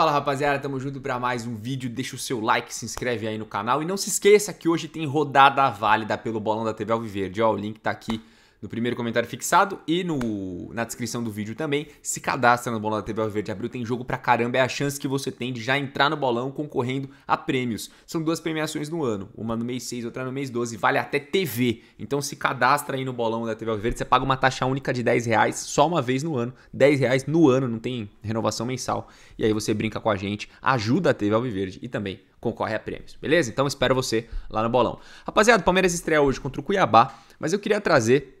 Fala rapaziada, tamo junto para mais um vídeo. Deixa o seu like, se inscreve aí no canal e não se esqueça que hoje tem rodada válida pelo Bolão da TV Alviverde. Ó, o link tá aqui no primeiro comentário fixado e no, na descrição do vídeo também. Se cadastra no Bolão da TV Verde Abril, tem jogo pra caramba, é a chance que você tem de já entrar no bolão concorrendo a prêmios. São duas premiações no ano, uma no mês 6, outra no mês 12, vale até TV. Então se cadastra aí no Bolão da TV Verde, você paga uma taxa única de 10 reais só uma vez no ano. 10 reais no ano, não tem renovação mensal. E aí você brinca com a gente, ajuda a TV Alviverde e também concorre a prêmios, beleza? Então espero você lá no bolão. Rapaziada, o Palmeiras estreia hoje contra o Cuiabá, mas eu queria trazer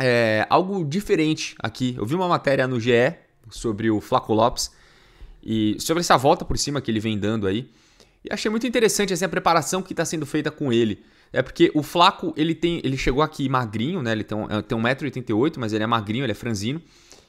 é, algo diferente aqui. Eu vi uma matéria no GE sobre o Flaco Lopes e sobre essa volta por cima que ele vem dando aí. E achei muito interessante assim, a preparação que está sendo feita com ele. É porque o Flaco, ele tem, ele chegou aqui magrinho, né? Ele tem, é, tem 1,88m, mas ele é magrinho, ele é franzino.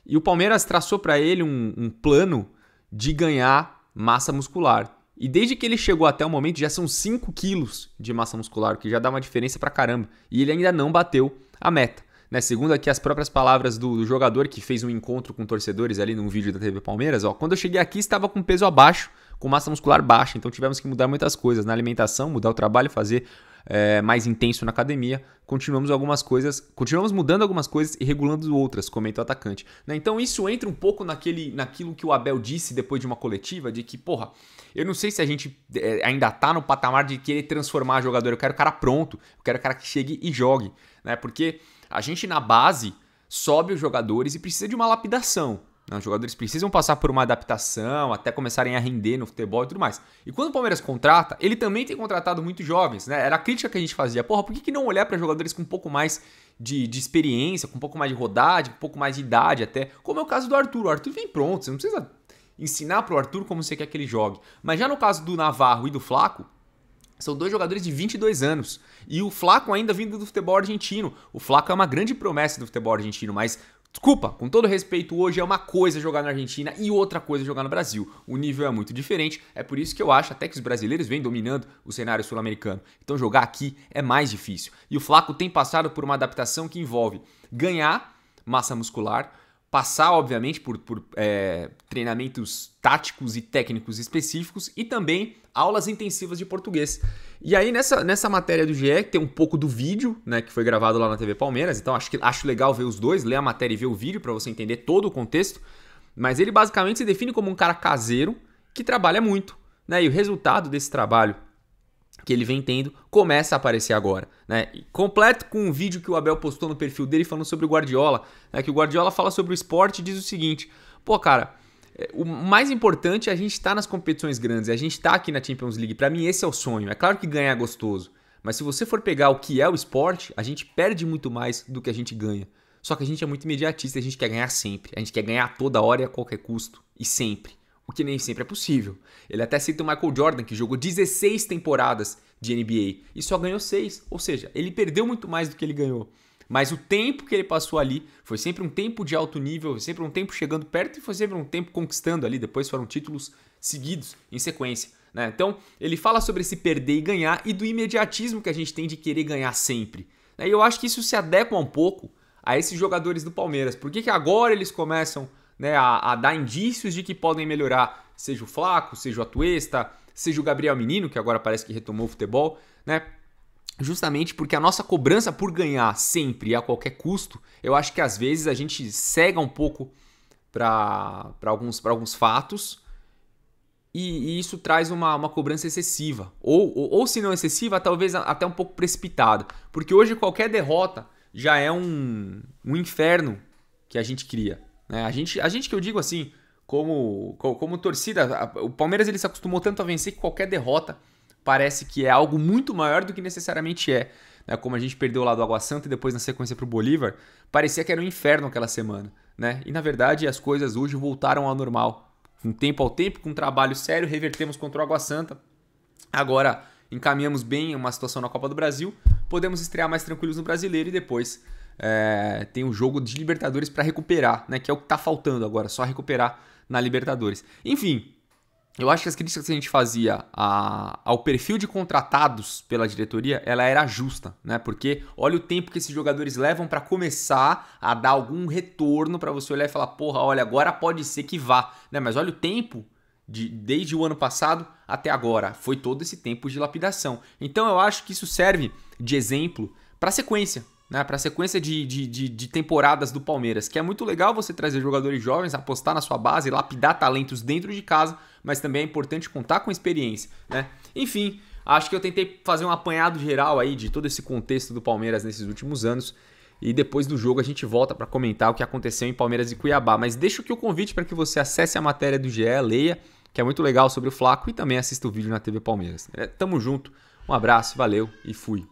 E o Palmeiras traçou para ele um, um plano de ganhar massa muscular. E desde que ele chegou até o momento, já são 5 quilos de massa muscular, que já dá uma diferença pra caramba. E ele ainda não bateu a meta. Né? Segundo aqui as próprias palavras do, do, jogador que fez um encontro com torcedores ali num vídeo da TV Palmeiras, ó, quando eu cheguei aqui estava com peso abaixo, com massa muscular baixa, então tivemos que mudar muitas coisas na alimentação, mudar o trabalho, fazer é, mais intenso na academia. Continuamos algumas coisas, continuamos mudando algumas coisas e regulando outras, comenta o atacante. Né? Então isso entra um pouco naquele, naquilo que o Abel disse depois de uma coletiva, de que, porra, eu não sei se a gente é, ainda tá no patamar de querer transformar jogador, eu quero o cara pronto, eu quero o cara que chegue e jogue, né? Porque a gente na base sobe os jogadores e precisa de uma lapidação. Né? Os jogadores precisam passar por uma adaptação, até começarem a render no futebol e tudo mais. E quando o Palmeiras contrata, ele também tem contratado muitos jovens, né? Era a crítica que a gente fazia. Porra, por que, que não olhar para jogadores com um pouco mais de, de, experiência, com um pouco mais de rodagem, com um pouco mais de idade até? Como é o caso do Arthur. O Arthur vem pronto, você não precisa ensinar pro Arthur como você quer que ele jogue. Mas já no caso do Navarro e do Flaco, são dois jogadores de 22 anos. E o Flaco ainda vindo do futebol argentino. O Flaco é uma grande promessa do futebol argentino, mas Desculpa, com todo respeito, hoje é uma coisa jogar na Argentina e outra coisa jogar no Brasil. O nível é muito diferente, é por isso que eu acho até que os brasileiros vêm dominando o cenário sul-americano. Então jogar aqui é mais difícil. E o Flaco tem passado por uma adaptação que envolve ganhar massa muscular, passar, obviamente, por, por é, treinamentos táticos e técnicos específicos e também aulas intensivas de português. E aí, nessa, nessa matéria do GE, tem um pouco do vídeo, né, que foi gravado lá na TV Palmeiras, então acho, que, acho legal ver os dois, ler a matéria e ver o vídeo para você entender todo o contexto. Mas ele basicamente se define como um cara caseiro que trabalha muito. Né? E o resultado desse trabalho que ele vem tendo começa a aparecer agora, né? Completo com um vídeo que o Abel postou no perfil dele falando sobre o Guardiola, né? Que o Guardiola fala sobre o esporte e diz o seguinte: pô, cara, é, o mais importante é a gente estar tá nas competições grandes, é a gente estar tá aqui na Champions League. Para mim esse é o sonho. É claro que ganhar é gostoso, mas se você for pegar o que é o esporte, a gente perde muito mais do que a gente ganha. Só que a gente é muito imediatista, a gente quer ganhar sempre. A gente quer ganhar toda hora e a qualquer custo e sempre o que nem sempre é possível. Ele até cita o Michael Jordan, que jogou 16 temporadas de NBA e só ganhou 6, ou seja, ele perdeu muito mais do que ele ganhou. Mas o tempo que ele passou ali foi sempre um tempo de alto nível, sempre um tempo chegando perto e foi sempre um tempo conquistando ali. Depois foram títulos seguidos em sequência. Né? Então ele fala sobre esse perder e ganhar e do imediatismo que a gente tem de querer ganhar sempre. E eu acho que isso se adequa um pouco a esses jogadores do Palmeiras. Por que, que agora eles começam né, a, a, dar indícios de que podem melhorar, seja o Flaco, seja o Atuesta, seja o Gabriel Menino, que agora parece que retomou o futebol, né? Justamente porque a nossa cobrança por ganhar sempre e a qualquer custo, eu acho que às vezes a gente cega um pouco para alguns, alguns fatos e, e, isso traz uma, uma cobrança excessiva. Ou, ou, ou, se não excessiva, talvez até um pouco precipitada. Porque hoje qualquer derrota já é um, um inferno que a gente cria. Né? A, gente, a gente que eu digo assim, como, como, como torcida, o Palmeiras ele se acostumou tanto a vencer que qualquer derrota parece que é algo muito maior do que necessariamente é. Né? Como a gente perdeu lá do Água Santa e depois na sequência para o Bolívar, parecia que era um inferno aquela semana. Né? E na verdade as coisas hoje voltaram ao normal. Com tempo ao tempo, com um trabalho sério, revertemos contra o Água Santa. Agora encaminhamos bem uma situação na Copa do Brasil, podemos estrear mais tranquilos no Brasileiro e depois é, tem um jogo de Libertadores para recuperar, né? Que é o que está faltando agora, só recuperar na Libertadores. Enfim, eu acho que as críticas que a gente fazia a, ao perfil de contratados pela diretoria, ela era justa, né? Porque olha o tempo que esses jogadores levam para começar a dar algum retorno para você olhar e falar, porra, olha, agora pode ser que vá, né? Mas olha o tempo de, desde o ano passado até agora. Foi todo esse tempo de lapidação. Então eu acho que isso serve de exemplo para sequência. Né, para a sequência de, de, de, de, temporadas do Palmeiras, que é muito legal você trazer jogadores jovens, apostar na sua base, lapidar talentos dentro de casa, mas também é importante contar com experiência. Né? Enfim, acho que eu tentei fazer um apanhado geral aí de todo esse contexto do Palmeiras nesses últimos anos. E depois do jogo a gente volta para comentar o que aconteceu em Palmeiras e Cuiabá. Mas deixo aqui o convite para que você acesse a matéria do GE, leia que é muito legal sobre o Flaco, e também assista o vídeo na TV Palmeiras. É, tamo junto, um abraço, valeu e fui.